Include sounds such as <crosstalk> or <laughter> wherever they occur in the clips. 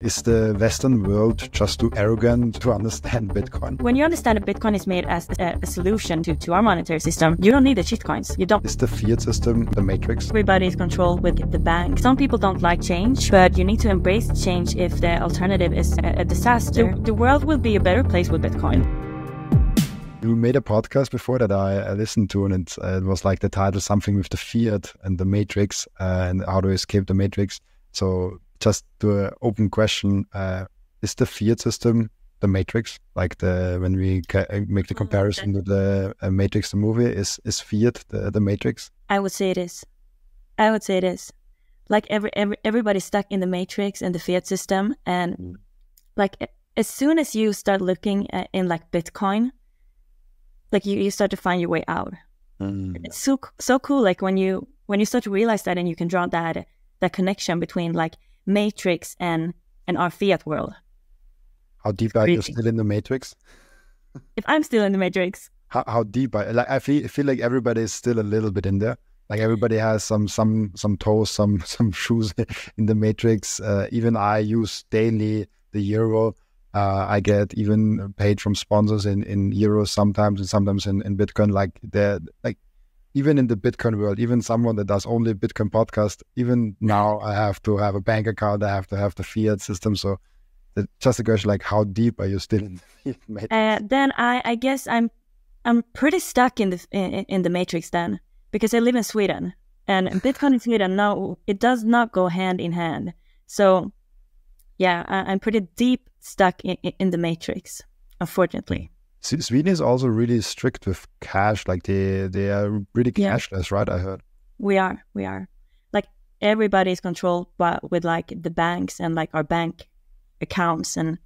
Is the Western world just too arrogant to understand Bitcoin? When you understand that Bitcoin is made as a, a solution to, to our monetary system, you don't need the shitcoins. You don't. Is the fiat system the matrix? Everybody is controlled with the bank. Some people don't like change, but you need to embrace change if the alternative is a, a disaster. The, the world will be a better place with Bitcoin. You made a podcast before that I, I listened to, and it, uh, it, was like the title something with the fiat and the matrix uh, and how to escape the matrix. So just to an open question, uh, is the fiat system the Matrix? Like the when we ca- uh, make the mm, comparison to the uh, Matrix, the movie, is is fiat the, the Matrix? I would say it is. I would say it is. Like every, every everybody's stuck in the Matrix and the fiat system, and mm. like as soon as you start looking at, in like Bitcoin, like you, you start to find your way out. Mm. It's so so cool. Like when you when you start to realize that, and you can draw that that connection between like matrix and and our fiat world. How deep are you still in the matrix? if I'm still in the matrix. How how deep are like I feel feel like everybody is still a little bit in there. Like everybody has some some some toes, some <laughs> some shoes in the matrix. Uh, even I use daily the euro. Uh, I get even paid from sponsors in, in euros sometimes and sometimes in, in Bitcoin. Like the like even in the Bitcoin world, even someone that does only Bitcoin podcast, even now I have to have a bank account, I have to have the fiat system. So just a question like how deep are you still in the <laughs> matrix? Uh, then I, I guess I'm I'm pretty stuck in the in, in, the matrix then because I live in Sweden and <laughs> Bitcoin in Sweden no it does not go hand in hand. So yeah, I, am pretty deep stuck in, in the matrix, unfortunately. Sweden is also really strict with cash. Like they they are really cashless, yeah. right? I heard. We are, we are. Like everybody is controlled by with like the banks and like our bank accounts, and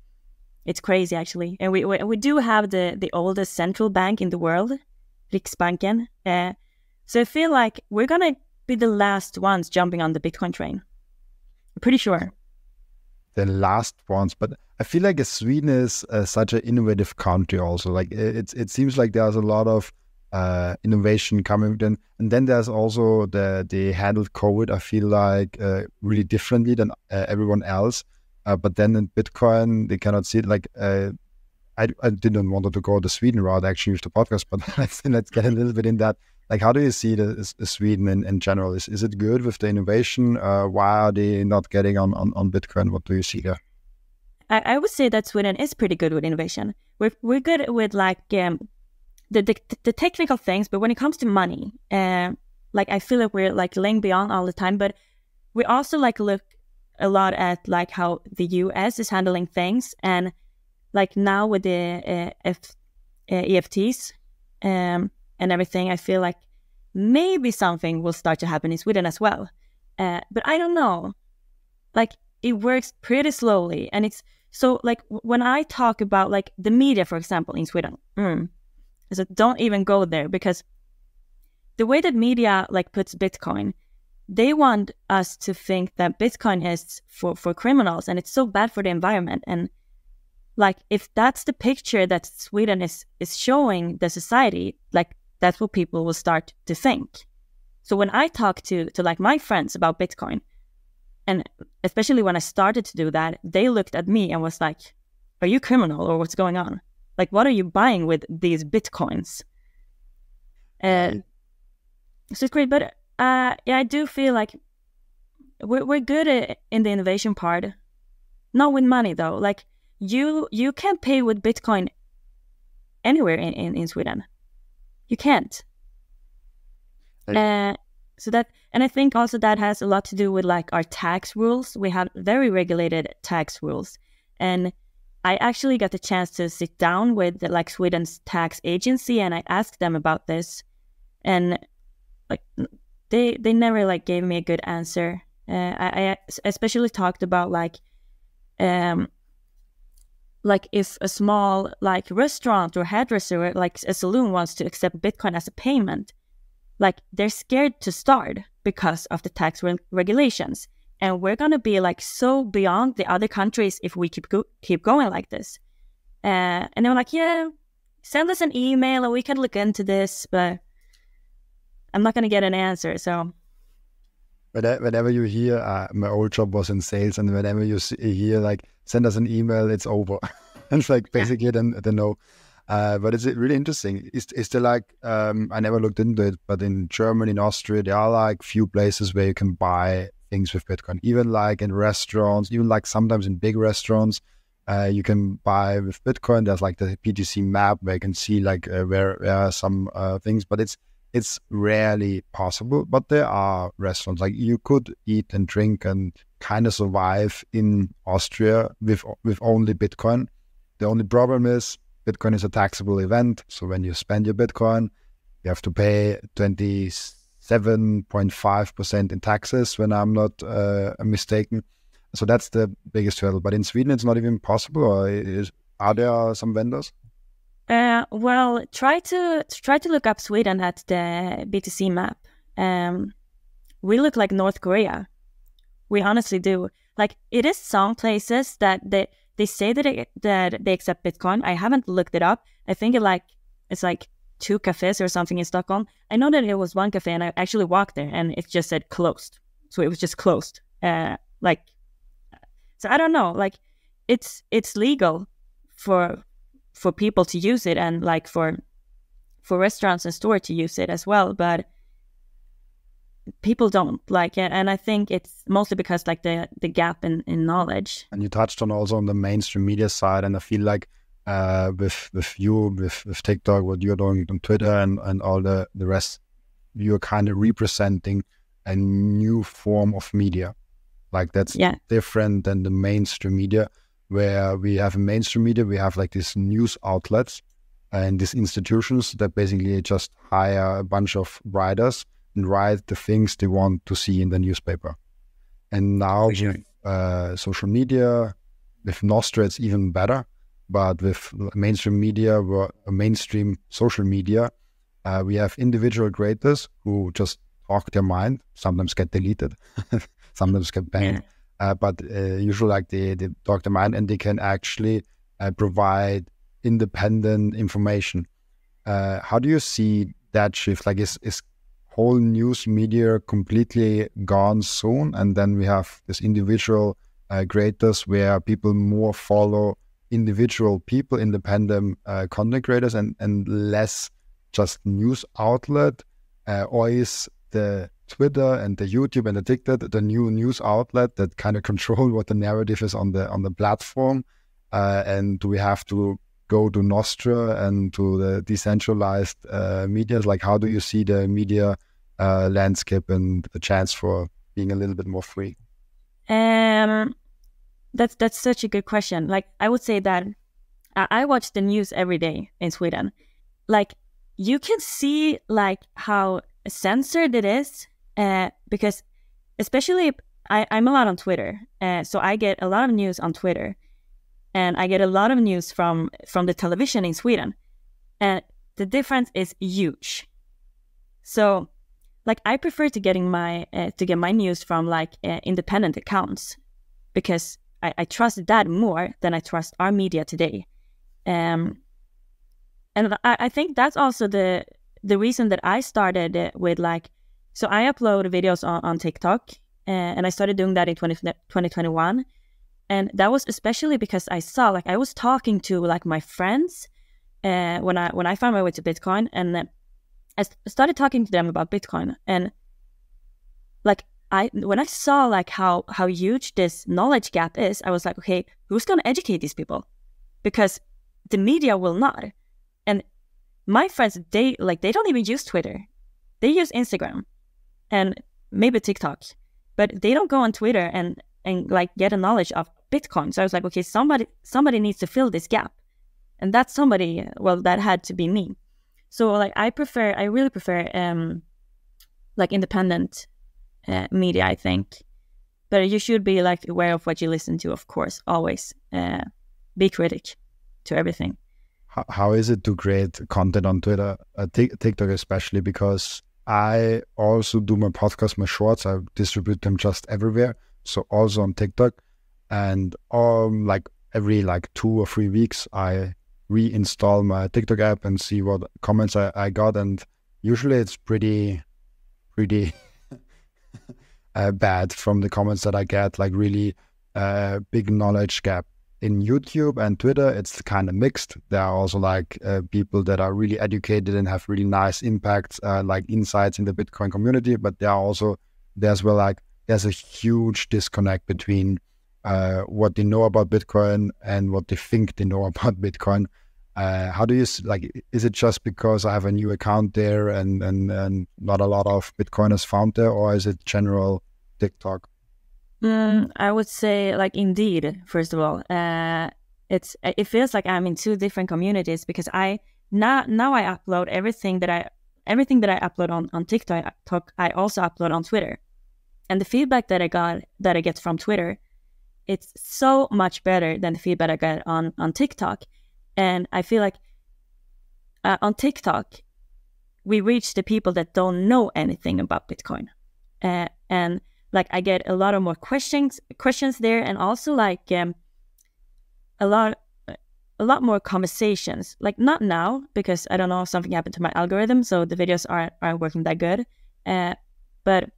it's crazy actually. And we we, we do have the the oldest central bank in the world, Riksbanken. Uh, so I feel like we're gonna be the last ones jumping on the Bitcoin train. I'm pretty sure the last ones. But I feel like Sweden is uh, such an innovative country. Also, like it, it seems like there's a lot of uh, innovation coming. Then and then there's also the they handled COVID. I feel like uh, really differently than uh, everyone else. Uh, but then in Bitcoin, they cannot see it. Like uh, I, I didn't want to go the Sweden route actually with the podcast, but <laughs> let's let's get a little bit in that. Like, how do you see the, the Sweden in, in general? Is is it good with the innovation? Uh, why are they not getting on, on, on Bitcoin? What do you see there? I, I would say that Sweden is pretty good with innovation. We're we're good with like um, the, the the technical things, but when it comes to money, uh, like I feel like we're like laying beyond all the time. But we also like look a lot at like how the U.S. is handling things, and like now with the uh, F, uh, EFTs, um, and everything, I feel like maybe something will start to happen in Sweden as well. Uh, but I don't know. Like it works pretty slowly, and it's so like when I talk about like the media, for example, in Sweden, mm, so don't even go there because the way that media like puts Bitcoin, they want us to think that Bitcoin is for for criminals and it's so bad for the environment and like if that's the picture that Sweden is is showing the society, like that's what people will start to think. So when I talk to to like my friends about Bitcoin, and especially when I started to do that, they looked at me and was like, "Are you criminal or what's going on? Like, what are you buying with these bitcoins?" And so it's great, but uh, yeah, I do feel like we're we're good at, in the innovation part, not with money though. Like you you can pay with Bitcoin anywhere in, in, in Sweden. You can't. Uh, so that, and I think also that has a lot to do with like our tax rules. We have very regulated tax rules, and I actually got the chance to sit down with the, like Sweden's tax agency, and I asked them about this, and like they they never like gave me a good answer. Uh, I, I especially talked about like um like if a small like restaurant or hairdresser like a saloon wants to accept bitcoin as a payment like they're scared to start because of the tax re- regulations. And we're going to be like so beyond the other countries if we keep go- keep going like this. Uh, and they were like yeah send us an email and we can look into this but i'm not going to get an answer so whenever you hear uh, my old job was in sales, and whenever you see, hear like send us an email, it's over. <laughs> it's like basically then the no. Uh, but it's really interesting. Is is there like um, I never looked into it, but in Germany, in Austria, there are like few places where you can buy things with Bitcoin. Even like in restaurants, even like sometimes in big restaurants, uh, you can buy with Bitcoin. There's like the BTC map where you can see like uh, where, where are some uh, things, but it's it's rarely possible. But there are restaurants like you could eat and drink and kind of survive in Austria with with only Bitcoin. The only problem is Bitcoin is a taxable event, so when you spend your Bitcoin, you have to pay twenty seven point five percent in taxes. When I'm not uh, mistaken so that's the biggest hurdle. But in Sweden, it's not even possible. Or is, are there some vendors? Uh, well, try to try to look up Sweden at the BTC map. Um, we look like North Korea. We honestly do. Like it is some places that they they say that it, that they accept Bitcoin. I haven't looked it up. I think it like it's like two cafes or something in Stockholm. I know that it was one cafe, and I actually walked there, and it just said closed. So it was just closed. Uh, like so I don't know, like it's it's legal for for people to use it and like for for restaurants and store to use it as well, but people don't like it. And i think it's mostly because like the the gap in in knowledge. And you touched on also on the mainstream media side and i feel like uh with with you with with tiktok what you're doing on twitter and and all the the rest you're kind of representing a new form of media. Like that's yeah. different than the mainstream media, where we have a mainstream media, we have like these news outlets and these institutions that basically just hire a bunch of writers and write the things they want to see in the newspaper. And now with uh, social media, with Nostr, it's even better. But with mainstream media, mainstream social media, uh, we have individual creators who just talk their mind, sometimes get deleted, <laughs> sometimes get banned. Yeah. Uh, but uh, usually, like the, the doctor mind and they can actually uh, provide independent information. Uh, how do you see that shift? Like, is, is whole news media completely gone soon? And then we have this individual uh, creators where people more follow individual people, independent uh, content creators, and, and less just news outlet? or is the Twitter and the YouTube and the TikTok, the new news outlet that kind of control what the narrative is on the on the platform. Uh, and do we have to go to Nostr and to the decentralized uh, media? Like, how do you see the media uh, landscape and the chance for being a little bit more free? Um, that's that's such a good question. Like, I would say that I, I watch the news every day in Sweden. Like, you can see like how censored it is uh, because especially I, I'm a lot on Twitter, uh, so I get a lot of news on Twitter, and I get a lot of news from from the television in Sweden, and the difference is huge. So, like, I prefer to getting my uh, to get my news from like uh, independent accounts because I, I trust that more than I trust our media today. Um, and I, I think that's also the the reason that I started with like so I upload videos on, on TikTok, and I started doing that in 20, 2021. And that was especially because I saw, like, I was talking to like my friends uh, when I when I found my way to Bitcoin, and uh, I started talking to them about Bitcoin, and like I when I saw like how how huge this knowledge gap is, I was like, okay, who's gonna educate these people? Because the media will not. And my friends, they like they don't even use Twitter; they use Instagram and maybe TikTok, but they don't go on Twitter and and like get a knowledge of Bitcoin. So I was like, okay, somebody somebody needs to fill this gap, and that somebody, well, that had to be me. So like I prefer, I really prefer um like independent uh, media. I think, but you should be like aware of what you listen to, of course. Always uh, be critic to everything. How, how is it to create content on Twitter, uh, TikTok especially because I also do my podcast, my shorts. I distribute them just everywhere. So also on TikTok, and um, like every like two or three weeks, I reinstall my TikTok app and see what comments I, I got. And usually it's pretty, pretty <laughs> uh, bad from the comments that I get, like really uh, big knowledge gap. In YouTube and Twitter, it's kind of mixed. There are also like uh, people that are really educated and have really nice impacts, uh, like insights in the Bitcoin community. But there are also there's well like there's a huge disconnect between uh, what they know about Bitcoin and what they think they know <laughs> about Bitcoin. Uh, how do you like? Is it just because I have a new account there and and and not a lot of Bitcoiners found there, or is it general TikTok? Mm, I would say, like, indeed. First of all, uh, it's it feels like I'm in two different communities because I now now I upload everything that I everything that I upload on on TikTok. I also upload on Twitter, and the feedback that I got that I get from Twitter, it's so much better than the feedback I get on on TikTok and I feel like uh, on TikTok, we reach the people that don't know anything about Bitcoin. Uh, and like I get a lot of more questions questions there and also like um, a lot a lot more conversations. Like not now because I don't know if something happened to my algorithm, so the videos aren't aren't working that good. Uh, but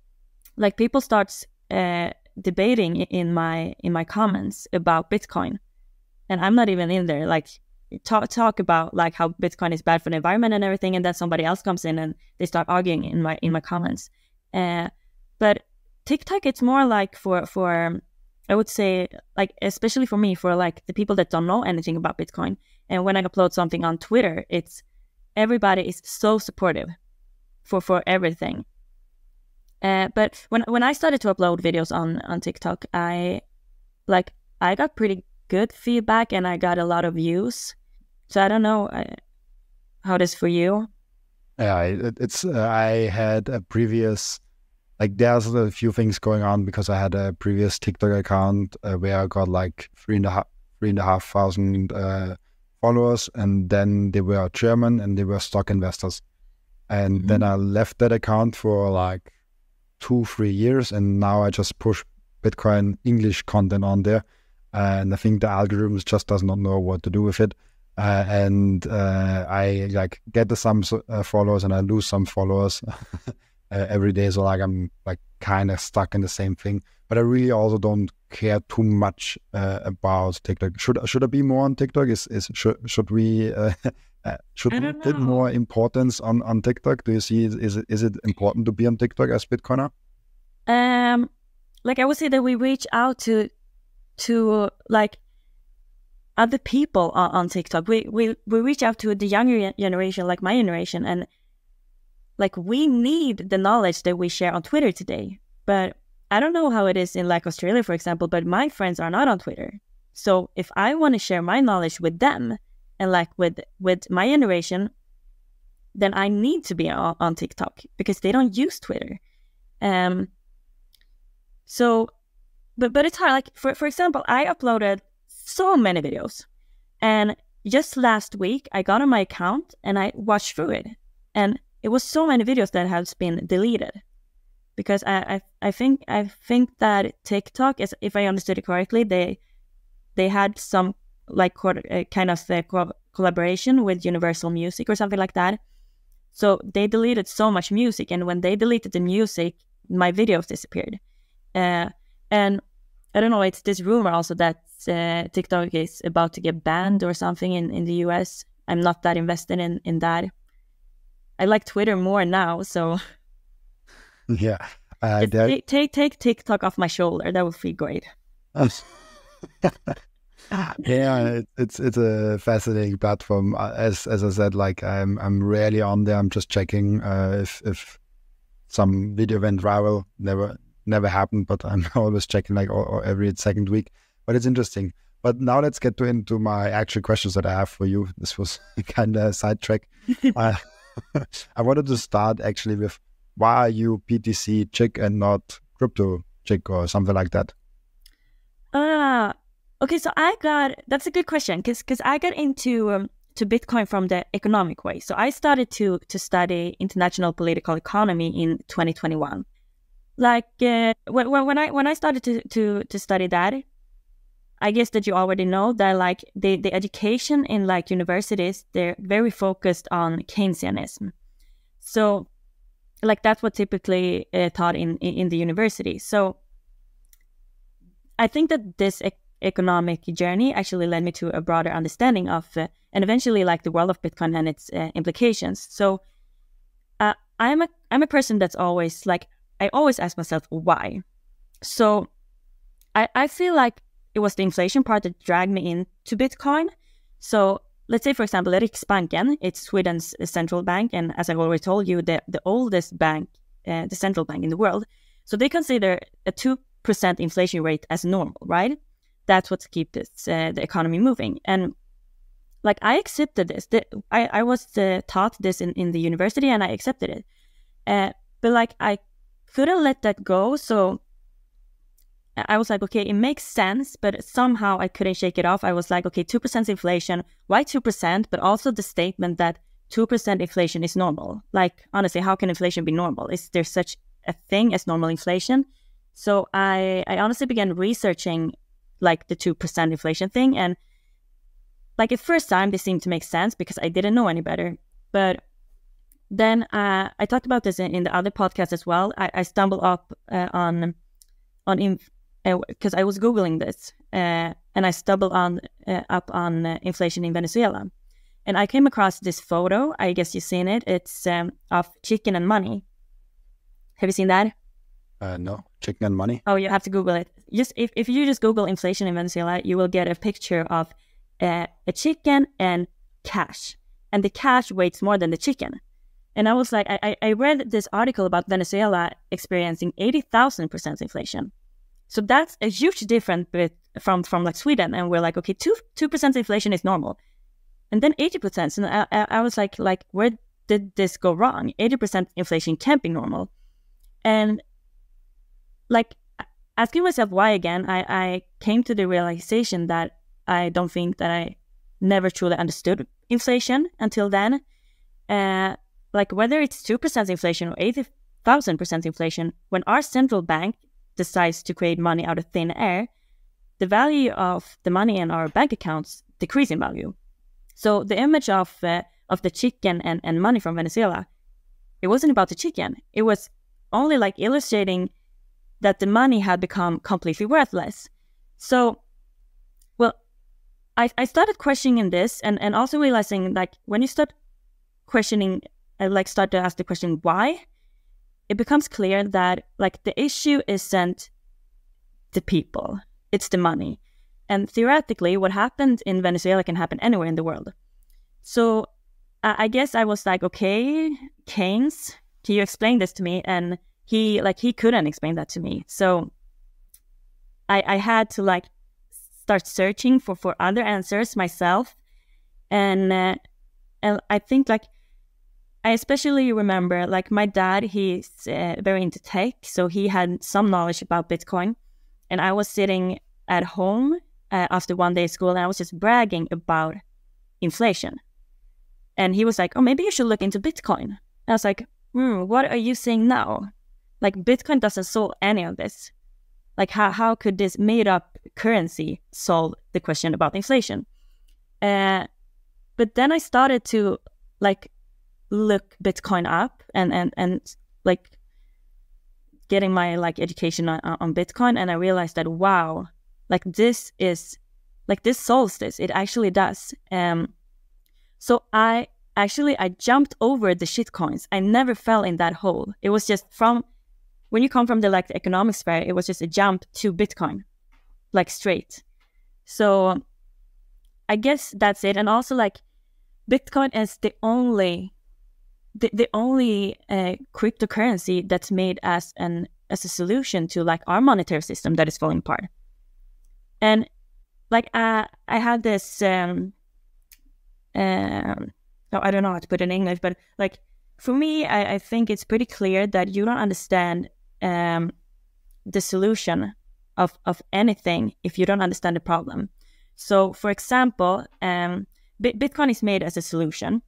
like people starts uh, debating in my in my comments about Bitcoin, and I'm not even in there. Like talk talk about like how Bitcoin is bad for the environment and everything, and then somebody else comes in and they start arguing in my in my comments. Uh, but TikTok, it's more like for for I would say like especially for me for like the people that don't know anything about Bitcoin. And when I upload something on Twitter, it's everybody is so supportive for for everything. Uh, but when when I started to upload videos on on TikTok, I like I got pretty good feedback and I got a lot of views. So I don't know uh, how it is for you. Yeah, it, it's. Uh, I had a previous, like, there's a few things going on because I had a previous TikTok account uh, where I got like three and a half, three and a half thousand uh, followers, and then they were German and they were stock investors, and mm-hmm. then I left that account for like two, three years, and now I just push Bitcoin English content on there, and I think the algorithms just does not know what to do with it. Uh, and uh, I like get the some uh, followers and I lose some followers <laughs> uh, every day. So like I'm like kind of stuck in the same thing. But I really also don't care too much uh, about TikTok. Should should I be more on TikTok? Is is should should we uh, <laughs> should we put more importance on on TikTok? Do you see is it is it important to be on TikTok as Bitcoiner? Um, like I would say that we reach out to to like other people on, on TikTok. We, we we reach out to the younger generation, like my generation, and like we need the knowledge that we share on Twitter today. But I don't know how it is in like Australia, for example. But my friends are not on Twitter, so if I want to share my knowledge with them and like with with my generation, then I need to be on, on TikTok because they don't use Twitter. Um. So, but but it's hard. Like for for example, I uploaded so many videos. And just last week, I got on my account and I watched through it. And it was so many videos that has been deleted. Because I, I, I think I think that TikTok is, if I understood it correctly, they they had some like uh, kind of the co- collaboration with Universal Music or something like that. So they deleted so much music, and when they deleted the music, my videos disappeared. Uh, and I don't know. It's this rumor also that uh, TikTok is about to get banned or something in, in the US. I'm not that invested in, in that. I like Twitter more now, so <laughs> yeah. Uh, take, take take TikTok off my shoulder. That would feel great. <laughs> yeah, it's it's a fascinating platform. Uh, as as I said, like I'm I'm rarely on there. I'm just checking uh, if if some video went viral. Never never happened, but I'm <laughs> always checking like every second week. But it's interesting. But now let's get to, into my actual questions that I have for you. This was kind of a sidetrack. uh, <laughs> I wanted to start actually with why are you BTC chick and not crypto chick or something like that? Ah, uh, okay. So I got that's a good question because because I got into um, to Bitcoin from the economic way. So I started to to study international political economy in 2021 like uh, when, when I when I started to, to to study that, I guess that you already know that like the the education in like universities they're very focused on Keynesianism. So like that's what typically uh, taught in, in, the university. So I think that this e- economic journey actually led me to a broader understanding of, uh, and eventually like the world of Bitcoin and its uh, implications. So uh, I'm a I'm a person that's always like I always ask myself why. So I I feel like it was the inflation part that dragged me into Bitcoin. So let's say, for example, Riksbanken, it's Sweden's central bank, and as I've already told you, the, the oldest bank, uh, the central bank in the world. So they consider a 2% inflation rate as normal, right? That's what keeps uh, the economy moving. And like I accepted this. The, I, I was uh, taught this in, in the university and I accepted it. Uh, but like I couldn't let that go. So I was like, okay, it makes sense, but somehow I couldn't shake it off. I was like, okay, 2% inflation. Why 2%? But also the statement that 2% inflation is normal. Like, honestly, how can inflation be normal? Is there such a thing as normal inflation? So I, I honestly began researching like the 2% inflation thing. And like at first time, this seemed to make sense because I didn't know any better. But then uh, I talked about this in, in, the other podcast as well. I, I stumbled up uh, on on inf- because uh, I was googling this uh, and I stumbled on uh, up on uh, inflation in Venezuela, and I came across this photo. I guess you've seen it. It's um, of chicken and money. Have you seen that? Uh, no, chicken and money. Oh, you have to Google it. Just if, if you just Google inflation in Venezuela, you will get a picture of uh, a chicken and cash, and the cash weighs more than the chicken. And I was like, I, I read this article about Venezuela experiencing 80,000 percent inflation. So that's a huge difference from from like Sweden, and we're like, okay, two two percent inflation is normal, and then eighty percent. And I, I was like, like where did this go wrong? Eighty percent inflation can't be normal, and like asking myself why again, I I came to the realization that I don't think that I never truly understood inflation until then. Uh, like whether it's two percent inflation or eighty thousand percent inflation, when our central bank decides to create money out of thin air, the value of the money in our bank accounts decrease in value. So the image of uh, of the chicken and, and money from Venezuela, it wasn't about the chicken. It was only like illustrating that the money had become completely worthless. So, well, I, I started questioning this and, and also realizing like when you start questioning, I like start to ask the question why, it becomes clear that like the issue isn't the people, it's the money. And theoretically, what happened in Venezuela can happen anywhere in the world. So I guess I was like, okay, Keynes, can you explain this to me? And he like he couldn't explain that to me. So I I had to like start searching for for other answers myself, and uh, and I think like I especially remember, like my dad, he's uh, very into tech, so he had some knowledge about Bitcoin, and I was sitting at home uh, after one day school, and I was just bragging about inflation, and he was like, "Oh, maybe you should look into Bitcoin." And I was like, "Hmm, what are you saying now? Like Bitcoin doesn't solve any of this. Like how how could this made up currency solve the question about inflation?" Uh, but then I started to like look Bitcoin up and and and like getting my like education on, on Bitcoin, and I realized that wow, like this is like this solves this. It actually does. Um, so I actually I jumped over the shit coins. I never fell in that hole. It was just from when you come from the like the economic sphere, it was just a jump to Bitcoin, like straight. So I guess that's it. And also like Bitcoin is the only the, the only uh, cryptocurrency that's made as an as a solution to like our monetary system that is falling apart. And like uh, I had this um, um oh, I don't know how to put it in English, but like for me, I, I think it's pretty clear that you don't understand um, the solution of of anything if you don't understand the problem. So, for example, um, Bitcoin is made as a solution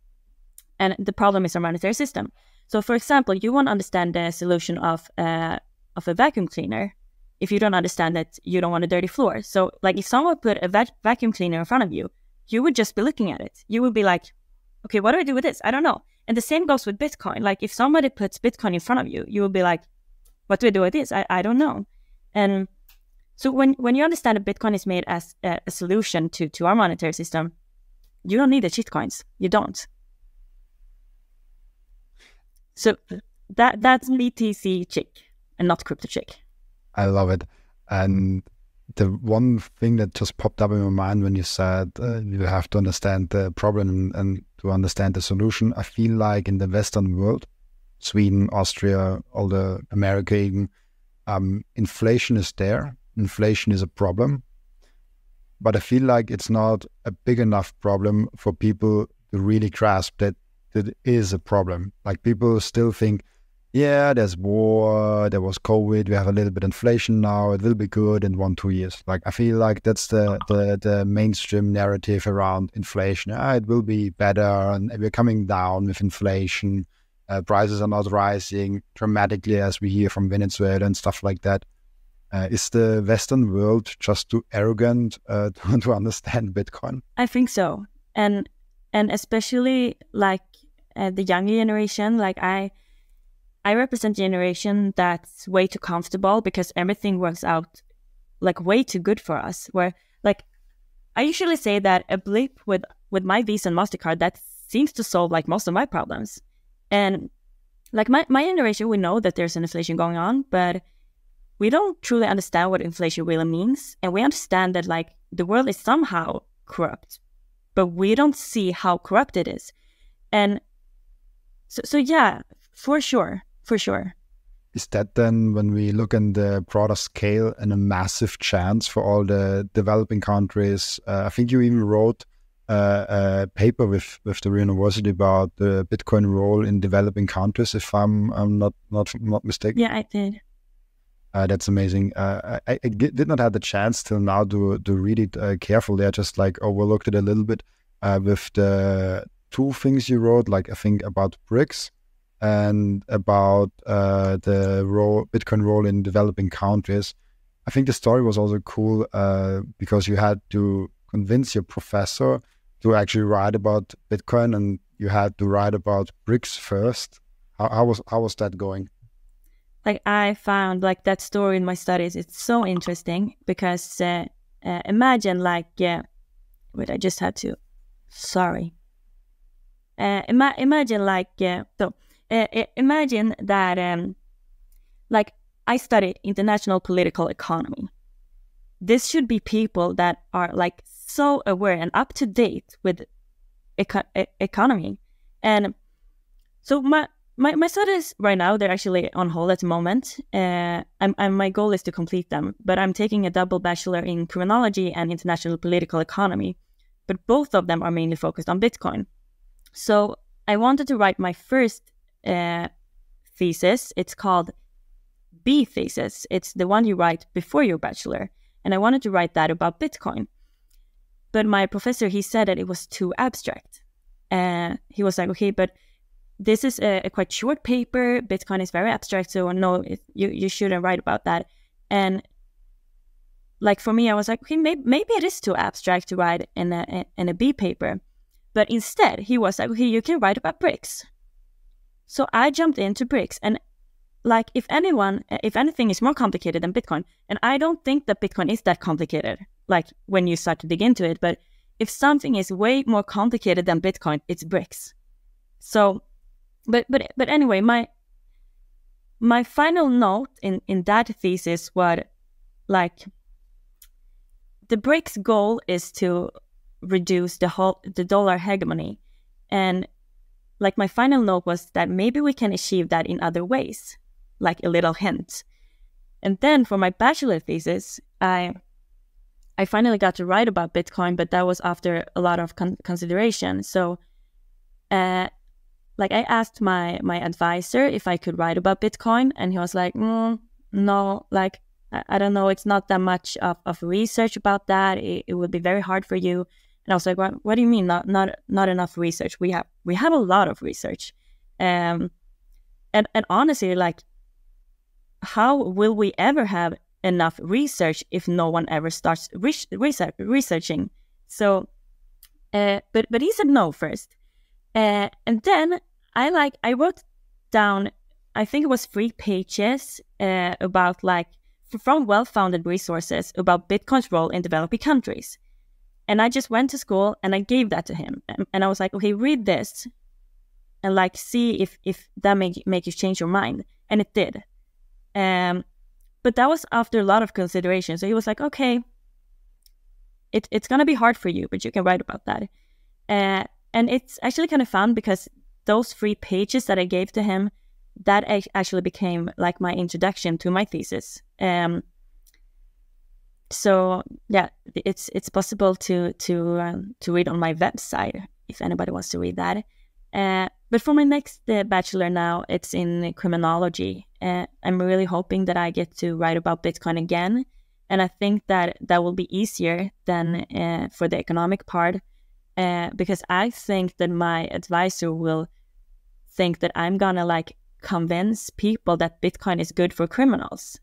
and the problem is our monetary system. So, for example, you won't understand the solution of uh, of a vacuum cleaner if you don't understand that you don't want a dirty floor. So, like if someone put a va- vacuum cleaner in front of you, you would just be looking at it. You would be like, okay, what do I do with this? I don't know. And the same goes with Bitcoin. Like if somebody puts Bitcoin in front of you, you will be like, what do I do with this? I, I don't know. And so when, when you understand that Bitcoin is made as a, a solution to, to our monetary system, you don't need the shitcoins. You don't. So that that's BTC chick and not crypto chick. I love it. And the one thing that just popped up in my mind when you said uh, you have to understand the problem and to understand the solution, I feel like in the Western world, Sweden, Austria, all the America even, um, inflation is there. Inflation is a problem, but I feel like it's not a big enough problem for people to really grasp that that is a problem. Like people still think yeah, there's war, there was COVID, we have a little bit inflation now, it will be good in one, two years. Like I feel like that's the the, the mainstream narrative around inflation. Ah, it will be better and we're coming down with inflation. Uh, prices are not rising dramatically as we hear from Venezuela and stuff like that. Uh, is the Western world just too arrogant uh, <laughs> to, to understand Bitcoin? I think so, and and especially like uh, the younger generation. Like I, I represent generation that's way too comfortable because everything works out like way too good for us. Where like I usually say that a blip with with my Visa and Mastercard that seems to solve like most of my problems. And like my, my generation, we know that there's an inflation going on, but we don't truly understand what inflation really means. And we understand that like the world is somehow corrupt, but we don't see how corrupt it is. And so, so yeah, for sure for sure. Is that then, when we look in the broader scale, and a massive chance for all the developing countries? Uh, I think you even wrote uh, a paper with with the university about the Bitcoin role in developing countries. If I'm I'm not not not mistaken. Yeah, I did. Uh, that's amazing. Uh, I, I, did not have the chance till now to to read it uh, carefully. I just like overlooked it a little bit uh, with the two things you wrote, like I think about BRICS and about uh, the role, Bitcoin role in developing countries. I think the story was also cool uh, because you had to convince your professor to actually write about Bitcoin, and you had to write about BRICS first. How, how was how was that going? Like I found like that story in my studies. It's so interesting because uh, uh imagine like yeah, wait, I just had to. Sorry. Uh, ima- imagine like yeah, so uh, imagine that, um, like, I study international political economy. This should be people that are like so aware and up to date with eco- economy. And so my, my, my studies right now, they're actually on hold at the moment. Uh, I'm, I'm, my goal is to complete them, but I'm taking a double bachelor in criminology and international political economy. But both of them are mainly focused on Bitcoin. So I wanted to write my first uh, thesis. It's called B thesis. It's the one you write before your bachelor. And I wanted to write that about Bitcoin. But my professor, he said that it was too abstract. Uh, he was like, okay, but this is a, a, quite short paper. Bitcoin is very abstract, so no, it, you you shouldn't write about that. And like for me, I was like, okay, maybe, maybe it is too abstract to write in a in a B paper. But instead, he was like, okay, you can write about BRICS. So I jumped into BRICS and like if anyone if anything is more complicated than Bitcoin, and I don't think that Bitcoin is that complicated, like when you start to dig into it, but if something is way more complicated than Bitcoin, it's BRICS So but but but anyway, my my final note in, in that thesis was like the BRICS goal is to reduce the whole the dollar hegemony. And like my final note was that maybe we can achieve that in other ways, like a little hint. And then for my bachelor thesis, I I finally got to write about Bitcoin, but that was after a lot of con- consideration. So, uh, like I asked my my advisor if I could write about Bitcoin, and he was like, mm, "No, like I, I, don't know, it's not that much of, of research about that. It, it would be very hard for you." And I was like, what, what do you mean not not not enough research? We have we have a lot of research. Um and and honestly, like how will we ever have enough research if no one ever starts re- research, researching? So uh, but but he said no first. Uh, and then I like I wrote down I think it was three pages uh, about like from well-founded resources about Bitcoin's role in developing countries. And I just went to school and I gave that to him. And I was like, okay, read this and like see if if that make make you change your mind. And it did. Um but that was after a lot of consideration. So he was like, okay, it, it's gonna be hard for you, but you can write about that. Uh, and it's actually kind of fun because those three pages that I gave to him that actually became like my introduction to my thesis. Um, so yeah, it's it's possible to to um, to read on my website if anybody wants to read that. Uh, but for my next uh, bachelor now, it's in criminology. Uh, I'm really hoping that I get to write about Bitcoin again, and I think that that will be easier than uh, for the economic part, uh, because I think that my advisor will think that I'm gonna like convince people that Bitcoin is good for criminals.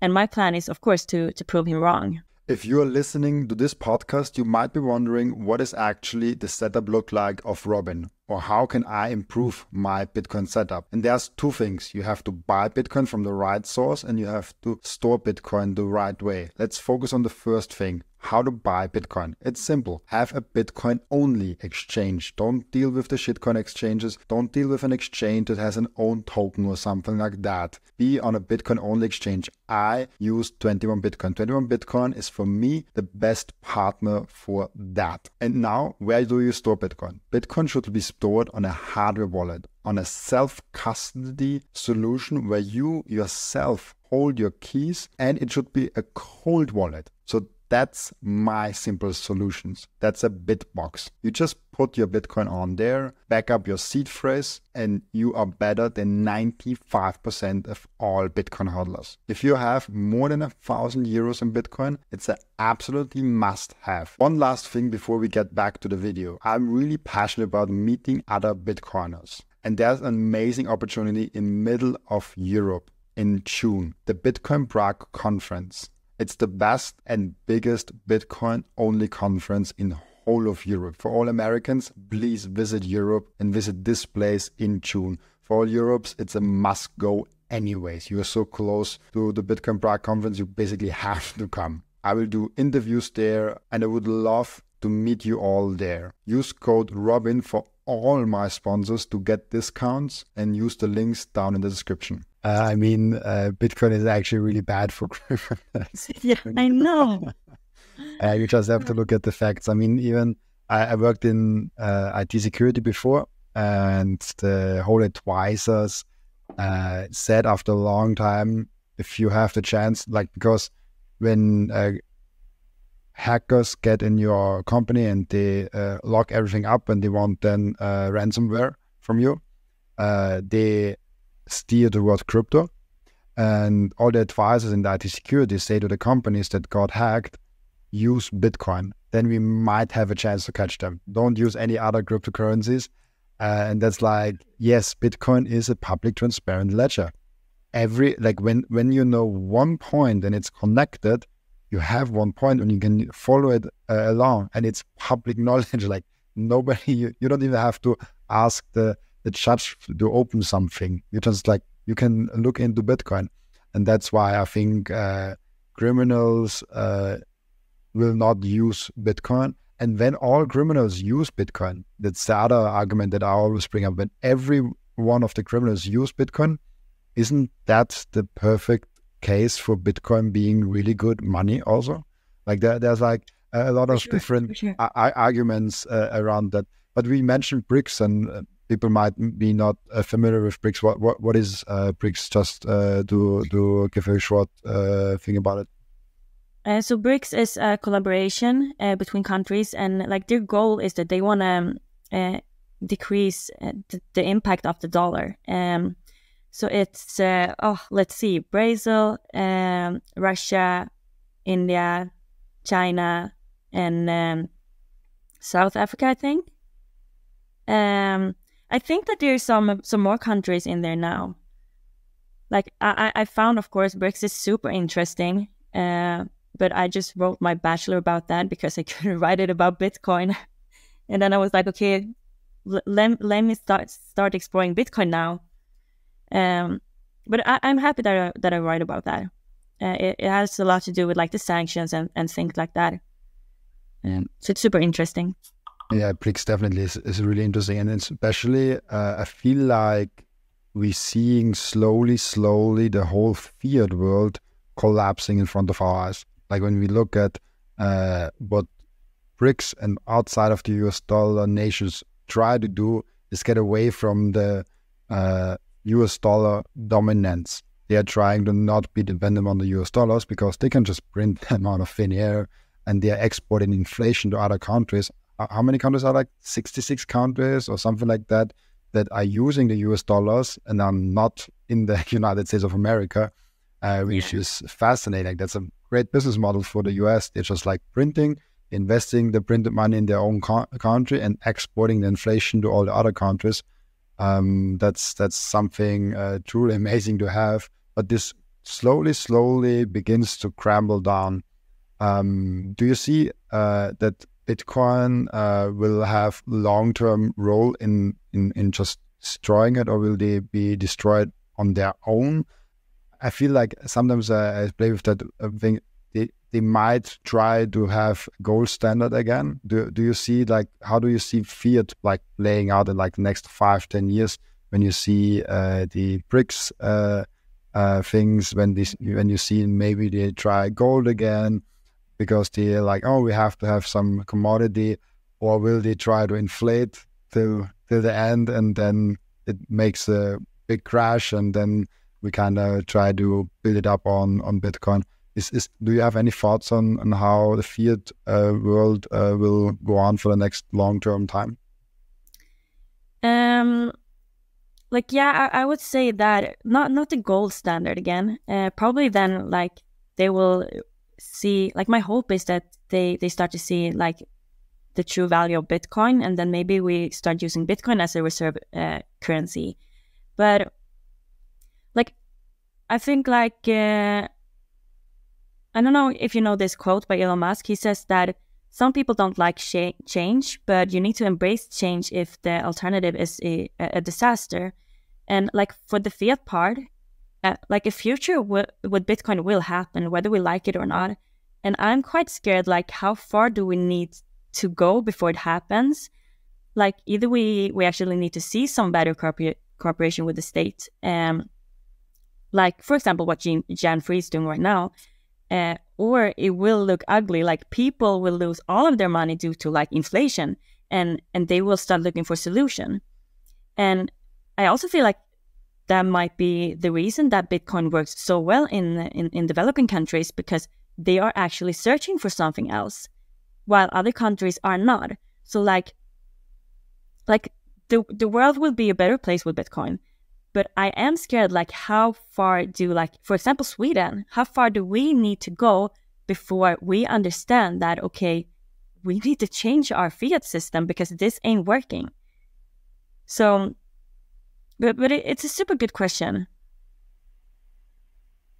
And my plan is, of course, to, to prove him wrong. If you're listening to this podcast, you might be wondering what is actually the setup look like of Robin or how can I improve my Bitcoin setup? And there's two things. You have to buy Bitcoin from the right source and you have to store Bitcoin the right way. Let's focus on the first thing how to buy Bitcoin. It's simple. Have a Bitcoin only exchange. Don't deal with the shitcoin exchanges. Don't deal with an exchange that has an own token or something like that. Be on a Bitcoin only exchange. I use 21 Bitcoin. 21 Bitcoin is for me the best partner for that. And now, where do you store Bitcoin? Bitcoin should be stored on a hardware wallet, on a self custody solution where you yourself hold your keys and it should be a cold wallet. So that's my simple solutions. That's a Bitbox. You just put your Bitcoin on there, back up your seed phrase, and you are better than 95% of all Bitcoin hodlers. If you have more than a thousand euros in Bitcoin, it's an absolutely must have. One last thing before we get back to the video. I'm really passionate about meeting other Bitcoiners. And there's an amazing opportunity in middle of Europe in June, the Bitcoin Prague conference. It's the best and biggest Bitcoin only conference in whole of Europe. For all Americans, please visit Europe and visit this place in June. For all Europes, it's a must go anyways. You are so close to the Bitcoin Prague conference, you basically have to come. I will do interviews there and I would love to meet you all there. Use code ROBIN for all my sponsors to get discounts and use the links down in the description. Uh, I mean, uh, Bitcoin is actually really bad for <laughs> criminals. <laughs> yeah, I know. <laughs> uh, you just have to look at the facts. I mean, even I, I worked in uh, IT security before, and the whole advisors uh, said after a long time, if you have the chance, like because when uh, hackers get in your company and they lock everything up and they want then ransomware from you, they steer towards crypto. And all the advisors in the IT security say to the companies that got hacked, use Bitcoin. Then we might have a chance to catch them. Don't use any other cryptocurrencies. Uh, and that's like, yes, Bitcoin is a public transparent ledger. Every like when when you know one point and it's connected, you have one point and you can follow it uh, along, and it's public <laughs> knowledge. Like nobody, you, you don't even have to ask the the judge to open something. You just like you can look into Bitcoin, and that's why I think uh, criminals uh, will not use Bitcoin. And when all criminals use Bitcoin, that's the other argument that I always bring up. When every one of the criminals use Bitcoin, isn't that the perfect case for Bitcoin being really good money? Also, like there, there's like a lot of sure, different sure. arguments uh, around that. But we mentioned BRICS, and uh, people might be not uh, familiar with BRICS. What what, what is uh, BRICS? Just uh, to to give a short uh, thing about it. Uh, so BRICS is a collaboration uh, between countries, and like their goal is that they want to decrease the, the, impact of the dollar. Um, so it's oh, let's see, Brazil, um, Russia, India, China, and um, South Africa, I think. Um, I think that there's some some more countries in there now. Like I, I found, of course, Brexit is super interesting. Uh, but I just wrote my bachelor about that because I <laughs> couldn't write it about Bitcoin. <laughs> and then I was like, okay, let, let me start start exploring Bitcoin now. Um, but I, am happy that I, that I write about that. Uh, it, it, has a lot to do with like the sanctions and, and things like that. Um, so it's super interesting. Yeah, BRICS definitely is, is really interesting, and especially uh, I feel like we're seeing slowly, slowly the whole fiat world collapsing in front of our eyes. Like when we look at uh, what BRICS and outside of the US dollar nations try to do is get away from the uh, US dollar dominance. They are trying to not be dependent on the US dollars because they can just print <laughs> them out of thin air and they are exporting inflation to other countries. How many countries are like 66 countries or something like that that are using the US dollars and are not in the <laughs> United States of America, uh, which yeah. is fascinating. That's a great business model for the US. They're just like printing, investing the printed money in their own co- country and exporting the inflation to all the other countries. Um, that's that's something uh, truly <laughs> amazing to have. But this slowly, slowly begins to crumble down. Um, do you see uh, that Bitcoin uh, will have long-term role in, in in just destroying it, or will they be destroyed on their own? I feel like sometimes uh, I play with that uh, thing they might try to have gold standard again. Do do you see like how do you see fiat like playing out in like the next five ten years when you see uh, the BRICS uh, uh, things when this when you see maybe they try gold again because they're like oh we have to have some commodity or will they try to inflate till till the end and then it makes a big crash and then we kind of try to build it up on on Bitcoin. Is, is do you have any thoughts on, on how the fiat uh, world uh, will go on for the next long term time? Um, like yeah, I, I, would say that not not the gold standard again. Uh, probably then like they will see like my hope is that they they start to see like the true value of Bitcoin, and then maybe we start using Bitcoin as a reserve uh, currency. But like, I think like uh, I don't know if you know this quote by Elon Musk. He says that some people don't like sh- change, but you need to embrace change if the alternative is a, a disaster. And like for the fiat part, uh, like a future w- with Bitcoin will happen, whether we like it or not. And I'm quite scared, like how far do we need to go before it happens? Like either we we actually need to see some better cooperation with the state, um, like for example what Jan, JAN3 is doing right now, uh, or it will look ugly. Like people will lose all of their money due to like inflation, and and they will start looking for solution. And I also feel like that might be the reason that Bitcoin works so well in in, in developing countries because they are actually searching for something else, while other countries are not. So like like the the world will be a better place with Bitcoin but I am scared like how far do like for example Sweden, how far do we need to go before we understand that okay, we need to change our fiat system because this ain't working. So but but it, it's a super good question.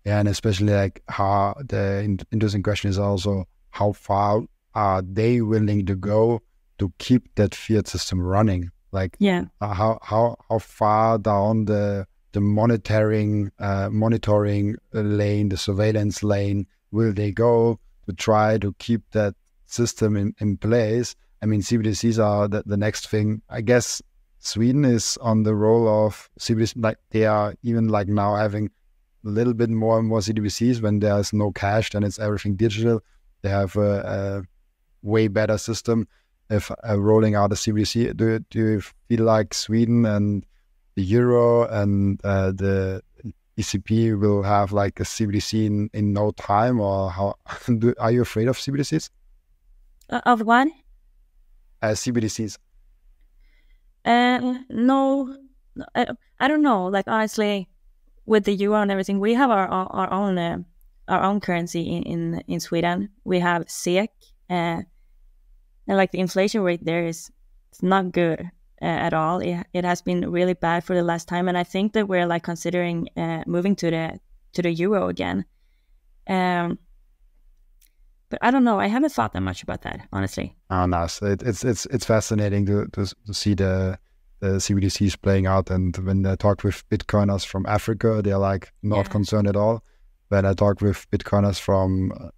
Yeah, and especially like how the interesting question is also how far are they willing to go to keep that fiat system running? Like, yeah, uh, how how how far down the the monitoring uh, monitoring lane, the surveillance lane, will they go to try to keep that system in, in place? I mean, CBDCs are the, the next thing. I guess Sweden is on the role of CBDC. Like they are even like now having a little bit more and more CBDCs when there's no cash, then it's everything digital. They have a, a way better system if uh, rolling out a CBDC? Do do you feel like Sweden and the euro and uh, the ECB will have like a CBDC in, in no time, or how? <laughs> Do, are you afraid of CBDCs? Uh, of what? Uh, CBDCs. No, I, I don't know. Like honestly, with the euro and everything, we have our our, our own uh, our own currency in, in in Sweden. We have SEK. Uh, and like the inflation rate there is it's not good uh, at all. It, it has been really bad for the last time, and I think that we're like considering uh, moving to the to the euro again. Um, but I don't know. I haven't thought that much about that, honestly. Oh, nice. It, it's it's it's fascinating to, to, to see the the CBDCs playing out. And when I talk with Bitcoiners from Africa, they're like not yeah. concerned at all. When I talk with Bitcoiners from uh,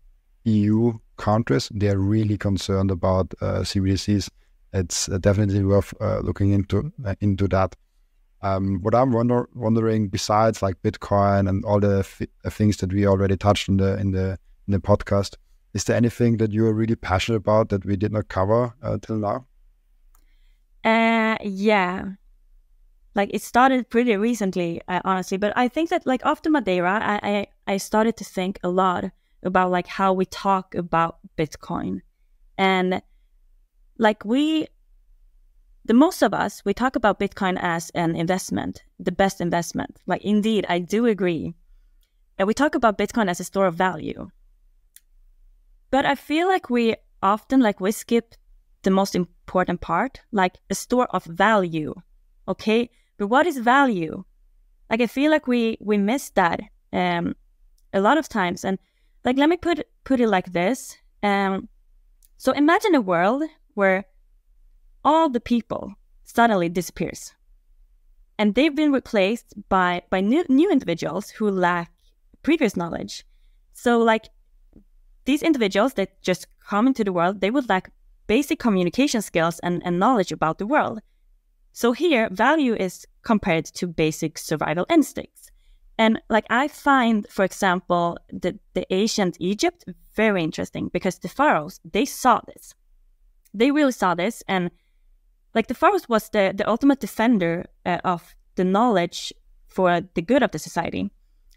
EU countries, they're really concerned about uh, CBDCs. It's uh, definitely worth uh, looking into uh, into that. Um, what I'm wonder, wondering, besides like Bitcoin and all the f- things that we already touched in the in the in the podcast, is there anything that you are really passionate about that we did not cover uh, till now? Uh, yeah. Like it started pretty recently, uh, honestly. But I think that like after Madeira, I, I I started to think a lot about like how we talk about Bitcoin, and like we, the most of us, we talk about Bitcoin as an investment, the best investment. Like indeed, I do agree, and we talk about Bitcoin as a store of value. But I feel like we often like we skip the most important part, like a store of value. Okay. But what is value? Like I feel like we we miss that um a lot of times. And like let me put put it like this. Um so imagine a world where all the people suddenly disappears. And they've been replaced by by new new individuals who lack previous knowledge. So like these individuals that just come into the world, they would lack basic communication skills and, and knowledge about the world. So here, value is compared to basic survival instincts. And like I find, for example, the, the ancient Egypt very interesting because the pharaohs, they saw this. They really saw this. And like the pharaohs was the, the ultimate defender uh, of the knowledge for the good of the society.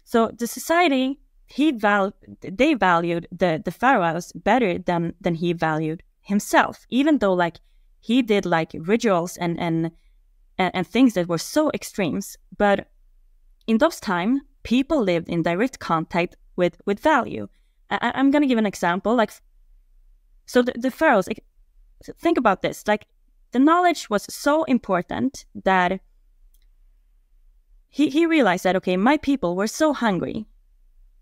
So the society he val- they valued the the pharaohs better than than he valued himself even though like he did like rituals and and and, things that were so extremes. But in those time people lived in direct contact with with value. I, i'm going to give an example like so the, the pharaohs think about this like the knowledge was so important that he, he realized that okay my people were so hungry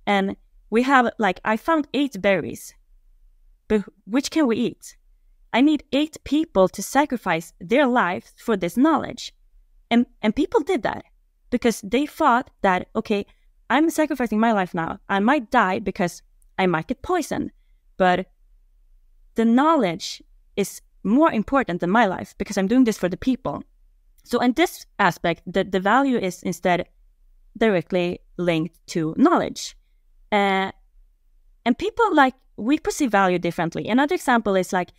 and we have like I found eight berries. But which can we eat? I need eight people to sacrifice their lives for this knowledge. And and people did that because they thought that okay, I'm sacrificing my life now. I might die because I might get poisoned. But the knowledge is more important than my life because I'm doing this for the people. So in this aspect, the, the value is instead directly linked to knowledge. Uh, and people like we perceive value differently. Another example is like,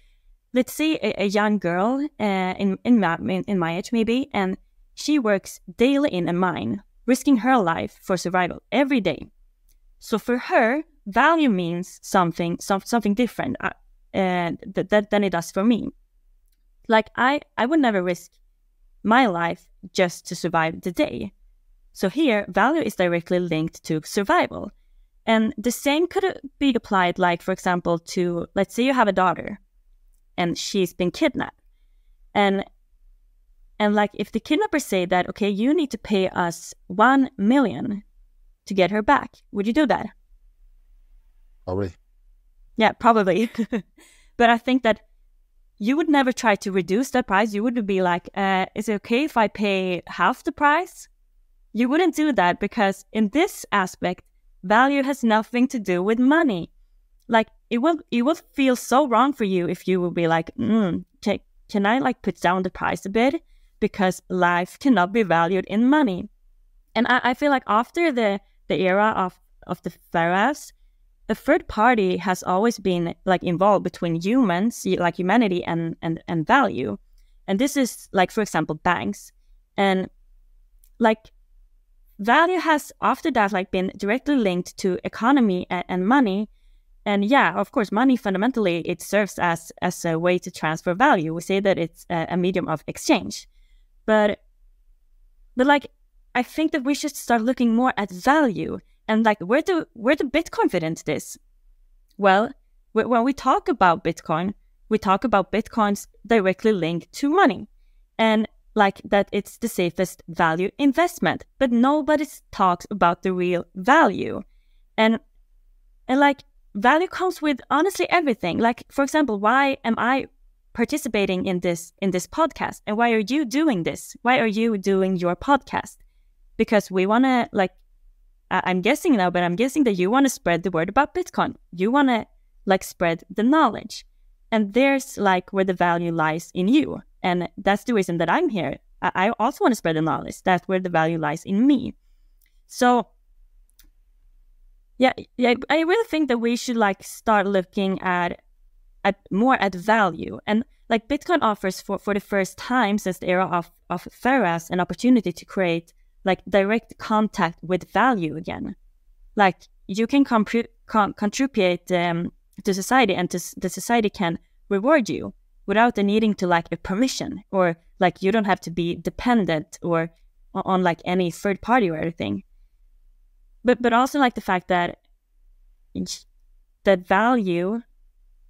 let's say a, a young girl uh, in in my, in my age maybe, and she works daily in a mine, risking her life for survival every day. So for her, value means something some, something different uh, uh, th- th- than it does for me. Like I I would never risk my life just to survive the day. So here, value is directly linked to survival. And the same could be applied, like, for example, to let's say you have a daughter and she's been kidnapped. And and like if the kidnappers say that, okay, you need to pay us one million to get her back, would you do that? Probably. Yeah, probably. <laughs> but I think that you would never try to reduce that price. You would be like, uh, is it okay if I pay half the price? You wouldn't do that because in this aspect, value has nothing to do with money. Like it will it will feel so wrong for you if you will be like, mm, can, can I like put down the price a bit? Because life cannot be valued in money. And I, I feel like after the the era of, of the pharaohs, a third party has always been like involved between humans, like humanity and, and, and value. And this is like, for example, banks. And like value has after that like been directly linked to economy and, and money. And yeah of course money fundamentally it serves as as a way to transfer value. We say that it's a, a medium of exchange. But but like i think that we should start looking more at value and like where do where do bitcoin fit into this? Well when we talk about bitcoin we talk about bitcoins directly linked to money. And like that it's the safest value investment, but nobody talks about the real value. And and like value comes with honestly everything. Like, for example, why am I participating in this in this podcast? And why are you doing this? Why are you doing your podcast? Because we want to like i'm guessing now but i'm guessing that you want to spread the word about bitcoin. You want to like spread the knowledge. And there's like where the value lies in you and that's the reason that i'm here i, I also want to spread the knowledge that's where the value lies in me so yeah yeah i really think that we should like start looking at at more at value. And like Bitcoin offers for, for the first time since the era of, of pharaohs an opportunity to create like direct contact with value again. Like you can contribute um, to society and to, the society can reward you without the needing to like a permission or like you don't have to be dependent or on like any third party or anything. But but also like the fact that that value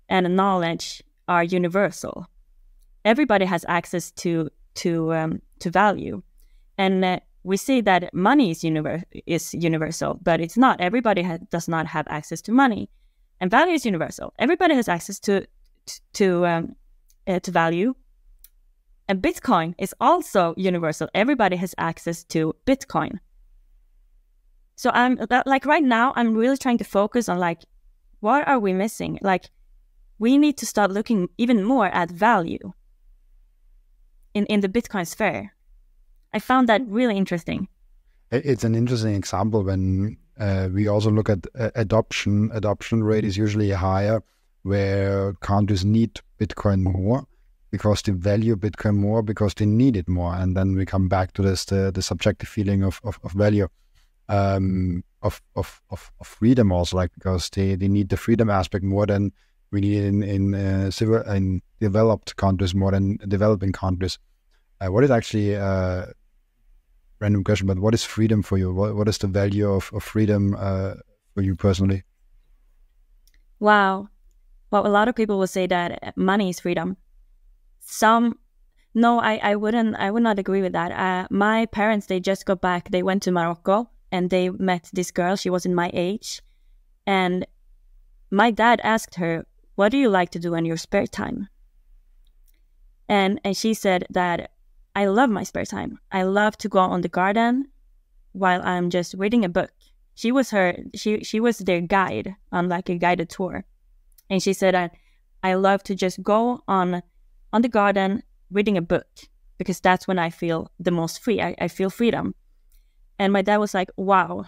and knowledge are universal. Everybody has access to to um, to value, and uh, we see that money is univer- is universal, but it's not. Everybody ha- does not have access to money, and value is universal. Everybody has access to to um, uh, to value, and Bitcoin is also universal. Everybody has access to Bitcoin. So I'm like right now, I'm really trying to focus on like, what are we missing? Like, we need to start looking even more at value in, in the Bitcoin sphere. I found that really interesting. It's an interesting example when uh, we also look at uh, adoption. Adoption rate is usually higher where countries need Bitcoin more because they value Bitcoin more because they need it more. And then we come back to this the, the subjective feeling of, of, of value. Um, of, of, of, of freedom also like because they, they need the freedom aspect more than we need in in uh, civil in developed countries more than developing countries. Uh, what is actually uh, random question, but what is freedom for you? What what is the value of, of freedom uh, for you personally? Wow. Well, a lot of people will say that money is freedom. Some, no, I, I wouldn't. I would not agree with that. Uh, my parents, they just got back. They went to Morocco and they met this girl. She was in my age, and my dad asked her, what do you like to do in your spare time? And and she said that I love my spare time. I love to go on the garden while I'm just reading a book. She was her she she was their guide on like a guided tour. And she said that I love to just go on on the garden reading a book because that's when I feel the most free. I, I feel freedom. And my dad was like, Wow.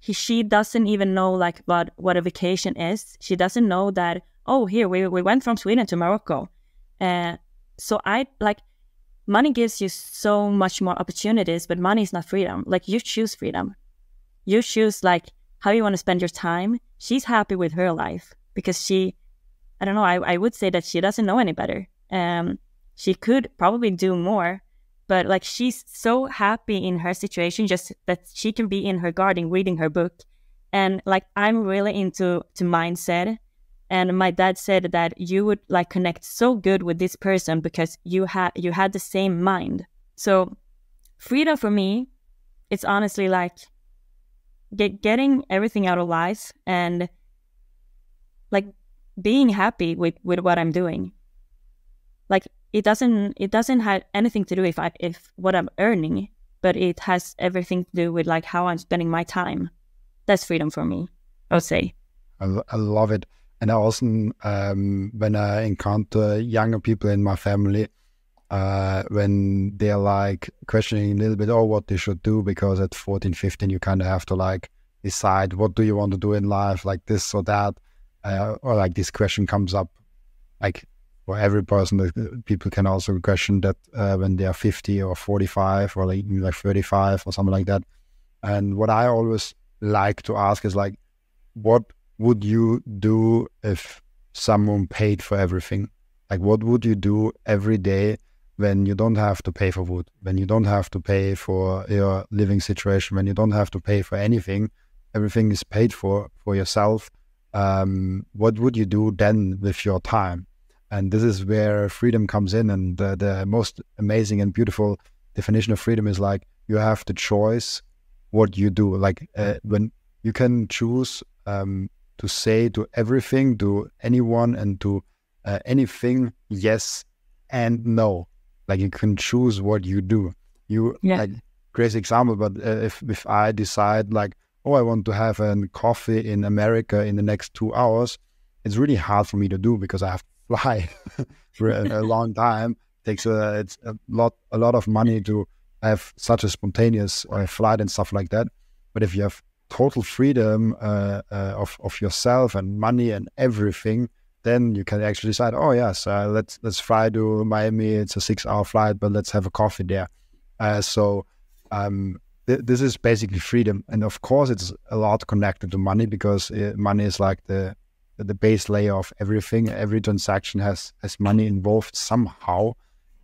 He, she doesn't even know like what what a vacation is. She doesn't know that oh, here we, we went from Sweden to Morocco. Uh, so I like money gives you so much more opportunities, but money is not freedom. Like you choose freedom. You choose like how you want to spend your time. She's happy with her life because she, I don't know, I, I would say that she doesn't know any better. Um, she could probably do more, but like she's so happy in her situation, just that she can be in her garden reading her book. And like I'm really into to mindset and my dad said that you would like connect so good with this person because you had you had the same mind so freedom for me it's honestly like get, getting everything out of life and like being happy with with what i'm doing. Like it doesn't it doesn't have anything to do if i if what i'm earning but it has everything to do with like how i'm spending my time. That's freedom for me i would say. I, I love it. And I also, um, when I encounter younger people in my family, uh, when they're like questioning a little bit, oh, what they should do, because at 14, 15, you kind of have to like decide what do you want to do in life, like this or that, uh, or like this question comes up, like for every person, people can also question that uh, when they are 50 or 45 or like, like 35 or something like that. And what I always like to ask is like, what would you do if someone paid for everything? Like, what would you do every day when you don't have to pay for wood, when you don't have to pay for your living situation, when you don't have to pay for anything? Everything is paid for for yourself. Um, what would you do then with your time? And this is where freedom comes in. And the, the most amazing and beautiful definition of freedom is like you have the choice what you do. Like uh, when you can choose um, to say to everything, to anyone, and to uh, anything yes and no. Like you can choose what you do. You Yeah. like crazy example, but uh, if if I decide like, oh, I want to have a coffee in America in the next two hours, it's really hard for me to do because I have to <laughs> fly <laughs> for a, a long time. It takes a it's a lot a lot of money to have such a spontaneous uh, flight and stuff like that. But if you have total freedom uh, uh, of of yourself and money and everything, then you can actually decide, oh yes, uh, let's let's fly to Miami. It's a six-hour flight, but let's have a coffee there. Uh, so um, th- this is basically freedom, and of course, it's a lot connected to money because uh, money is like the the base layer of everything. Every transaction has has money involved somehow,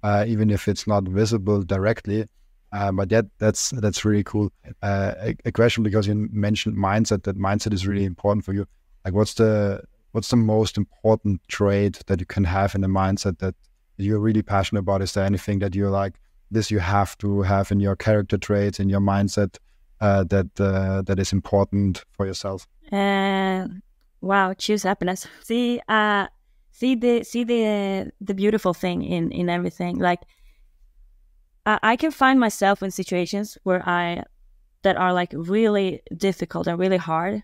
uh, even if it's not visible directly. Uh, but that that's that's really cool. Uh, a, a question because you mentioned mindset. That mindset is really important for you. Like, what's the what's the most important trait that you can have in a mindset that you're really passionate about? Is there anything that you're like this you have to have in your character traits in your mindset uh, that uh, that is important for yourself? Uh, wow, choose happiness. See, uh, see the see the the beautiful thing in in everything. Like, I, I can find myself in situations where I that are like really difficult and really hard,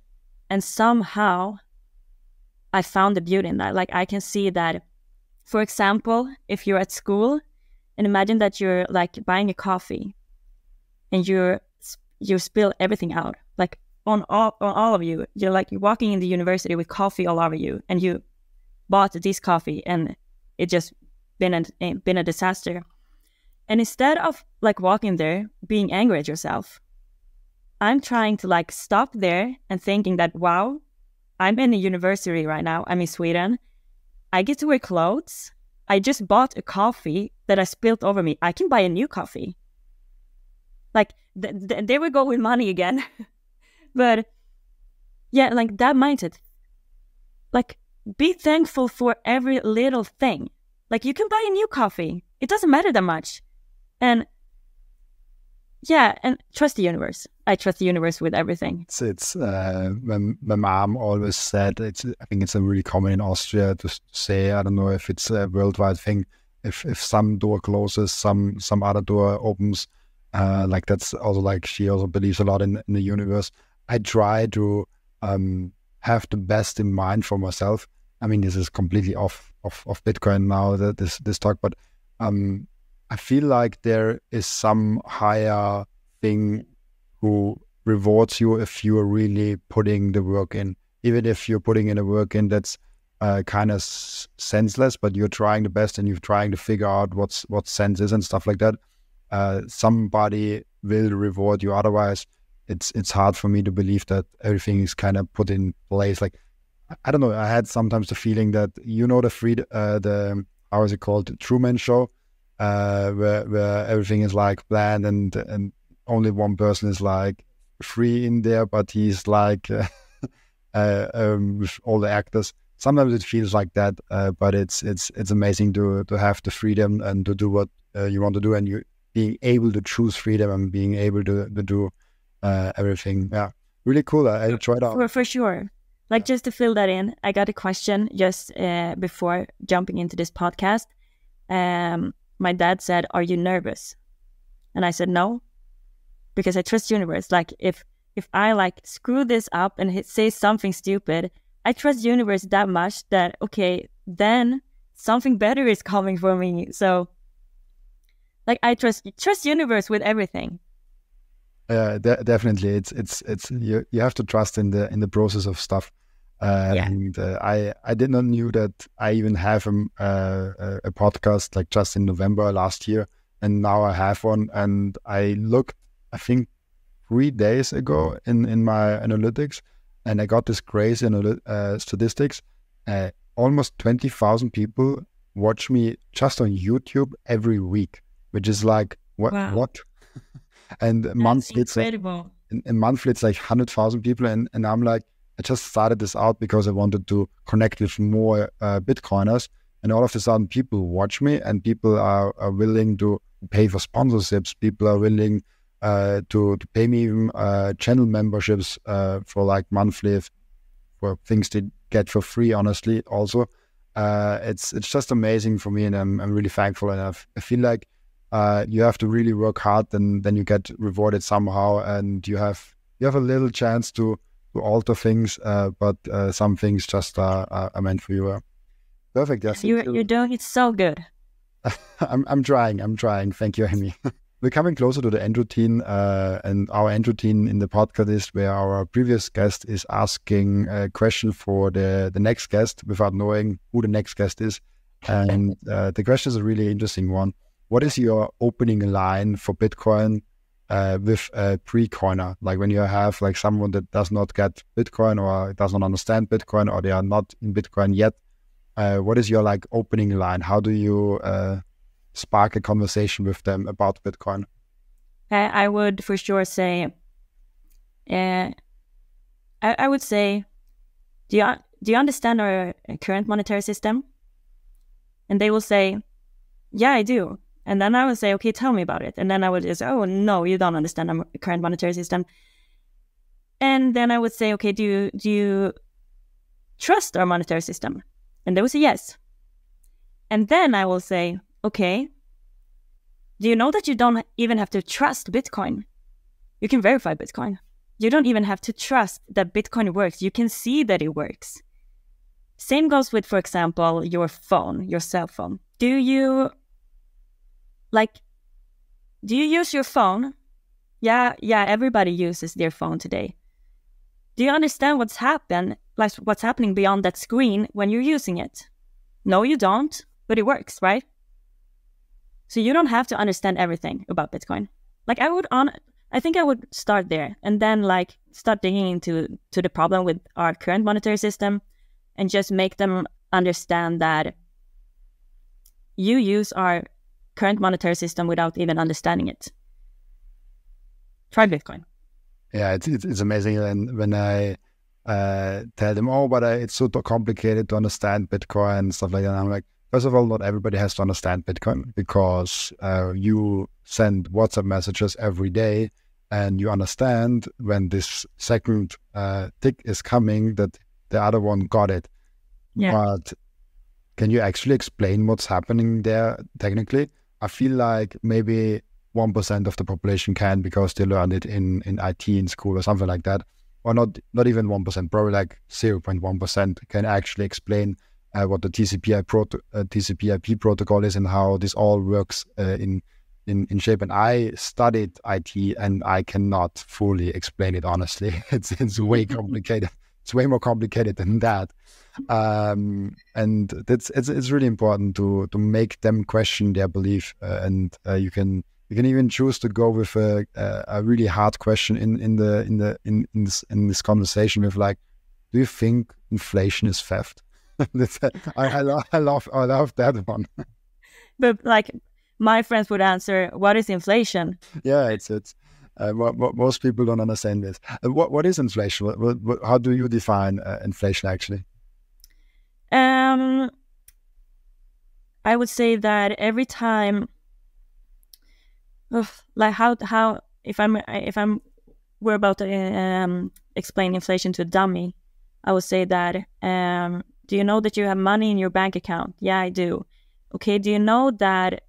and somehow I found the beauty in that. Like, I can see that. For example, if you're at school, and imagine that you're like buying a coffee, and you're you spill everything out, like on all on all of you. You're like you're walking in the university with coffee all over you, and you bought this coffee, and it just been a eh, been a disaster. And instead of like walking there being angry at yourself, I'm trying to like stop there and thinking that wow, I'm in a university right now. I'm in Sweden. I get to wear clothes. I just bought a coffee that I spilled over me. I can buy a new coffee. Like th- th- there we go with money again. <laughs> but yeah, like that mindset. Like be thankful for every little thing. Like you can buy a new coffee. It doesn't matter that much. And yeah, and trust the universe. I trust the universe with everything. It's, it's uh, my, my mom always said it's. I think it's a really common in Austria to say. I don't know if it's a worldwide thing. If if some door closes, some some other door opens. Uh, like that's also like she also believes a lot in, in the universe. I try to um, have the best in mind for myself. I mean, this is completely off of, of Bitcoin now. That this this talk, but um, I feel like there is some higher thing who rewards you if you are really putting the work in. Even if you're putting in a work in that's uh, kind of senseless, but you're trying the best and you're trying to figure out what's what sense is and stuff like that. Uh, somebody will reward you. Otherwise, it's it's hard for me to believe that everything is kind of put in place. Like I- I don't know. I had sometimes the feeling that you know the free uh, the how is it called the Truman Show, uh, where where everything is like planned and and only one person is like free in there, but he's like <laughs> uh, uh, um, with all the actors. Sometimes it feels like that, uh, but it's it's it's amazing to to have the freedom and to do what uh, you want to do, and you being able to choose freedom and being able to to do uh, everything. Yeah, really cool. I, I tried out. For, for sure. Like just to fill that in, I got a question just before jumping into this podcast. Um, my dad said, "Are you nervous?" And I said, "No," because I trust universe. Like if if I like screw this up and say something stupid, I trust universe that much that okay, then something better is coming for me. So, like I trust trust universe with everything. Yeah, de- definitely. It's it's it's you you have to trust in the in the process of stuff. Uh, Yeah. And uh, I I did not knew that I even have uh, a a podcast like just in November last year, and now I have one. And I looked, I think, three days ago in in my analytics, and I got this crazy uh, statistics. Uh, almost twenty thousand people watch me just on YouTube every week, which is like what Wow. what. <laughs> and monthly it's like, incredible. in, in monthly it's like 100,000 people and, and I'm like I just started this out because I wanted to connect with more uh, Bitcoiners and all of a sudden people watch me and people are, are willing to pay for sponsorships people are willing uh, to, to pay me even uh, channel memberships uh, for like monthly for things they get for free. Honestly, also, uh, it's it's just amazing for me, and I'm I'm really thankful. And I've, I feel like uh, you have to really work hard, and then you get rewarded somehow, and you have you have a little chance to to alter things, uh, but uh, some things just are, are meant for you. Perfect. Yes, you're you're doing it so good. <laughs> I'm I'm trying. I'm trying. Thank you, Ammy. <laughs> We're coming closer to the end routine, uh, and our end routine in the podcast is where our previous guest is asking a question for the the next guest without knowing who the next guest is. And uh, the question is a really interesting one. What is your opening line for Bitcoin uh, with a pre-coiner? Like when you have like someone that does not get Bitcoin or does not understand Bitcoin or they are not in Bitcoin yet. Uh, what is your like opening line? How do you uh, spark a conversation with them about Bitcoin? I would for sure say, uh, I, I would say, do you do you understand our current monetary system? And they will say, yeah, I do. And then I would say, okay, tell me about it. And then I would just, oh no, you don't understand our current monetary system. And then I would say, okay, do you do you trust our monetary system? And they would say yes. And then I will say, okay, do you know that you don't even have to trust Bitcoin? You can verify Bitcoin. You don't even have to trust that Bitcoin works. You can see that it works. Same goes with, for example, your phone, your cell phone. Do you like, do you use your phone? Yeah, yeah, everybody uses their phone today. Do you understand what's happened, like what's happening beyond that screen when you're using it? No, you don't, but it works, right? So you don't have to understand everything about Bitcoin. Like I would on I think I would start there and then like start digging into to the problem with our current monetary system and just make them understand that you use our current monetary system without even understanding it. Try Bitcoin. Yeah, it's it's, it's amazing. And when I uh, tell them, oh, but uh, it's so complicated to understand Bitcoin and stuff like that, I'm like, first of all, not everybody has to understand Bitcoin because uh, you send WhatsApp messages every day and you understand when this second uh, tick is coming that the other one got it. Yeah. But can you actually explain what's happening there technically? I feel like maybe 1% of the population can because they learned it in, in IT in school or something like that. Or not not even 1%, probably like 0.1% can actually explain uh, what the TCP, proto- uh, TCP IP protocol is and how this all works uh, in, in, in shape. And I studied IT and I cannot fully explain it honestly. <laughs> it's, it's way <laughs> complicated it's way more complicated than <laughs> that. Um, and that's it's, it's really important to to make them question their belief. Uh, and uh, you can you can even choose to go with a, a, a, really hard question in, in the in the in, in this in this conversation with like, do you think inflation is theft? <laughs> I, I, love, I love I love that one. but like my friends would answer, "What is inflation?" Yeah, it's it's uh, what, what, most people don't understand this. Uh, what what is inflation? What, what, how do you define uh, inflation actually? Um, I would say that every time, like how how if I'm if I'm we're about to um, explain inflation to a dummy, I would say that um, do you know that you have money in your bank account? Yeah, I do. Okay, do you know that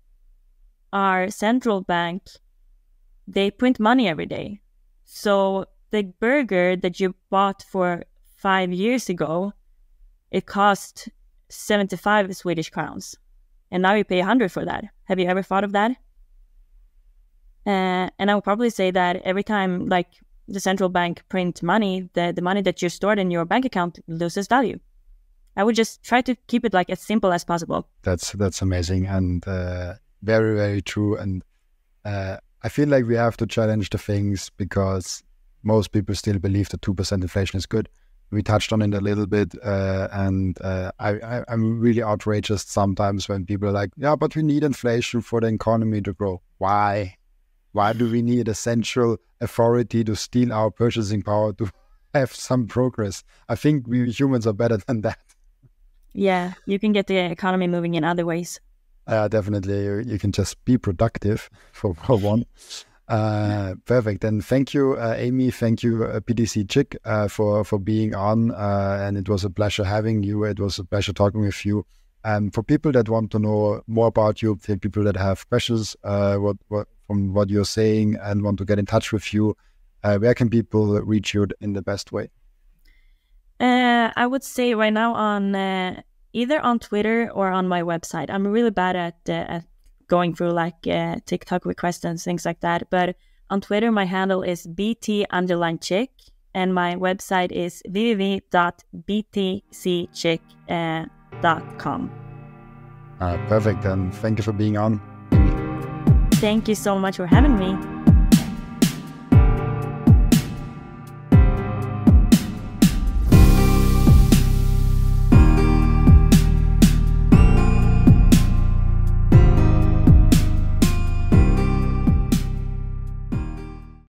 our central bank they print money every day. So the burger that you bought for five years ago, it cost 75 Swedish crowns. And now you pay 100 for that. Have you ever thought of that? Uh, and I would probably say that every time like the central bank print money, the, the money that you stored in your bank account loses value. I would just try to keep it like as simple as possible. That's that's amazing and uh, very very true. And uh, I feel like we have to challenge the things because most people still believe that 2% inflation is good. We touched on it a little bit, uh, and uh, I, am really outrageous sometimes when people are like, yeah, but we need inflation for the economy to grow. Why? Why do we need a central authority to steal our purchasing power to <laughs> have some progress? I think we humans are better than that. Yeah, you can get the economy moving in other ways. Uh, definitely, you, you, can just be productive <laughs> for, for one. Uh, perfect. And thank you, uh, Ammy. Thank you, uh, BTC Chick, uh, for for being on. Uh, and it was a pleasure having you. It was a pleasure talking with you. Um, for people that want to know more about you, people that have questions, uh, what, what from what you're saying, and want to get in touch with you, where can people reach you in the best way? I would say right now on either on Twitter or on my website. I'm really bad at, at going through like uh, TikTok requests and things like that. But on Twitter, my handle is bt underline chick, and my website is www.btcchick.com. Uh, perfect. And thank you for being on. Thank you so much for having me.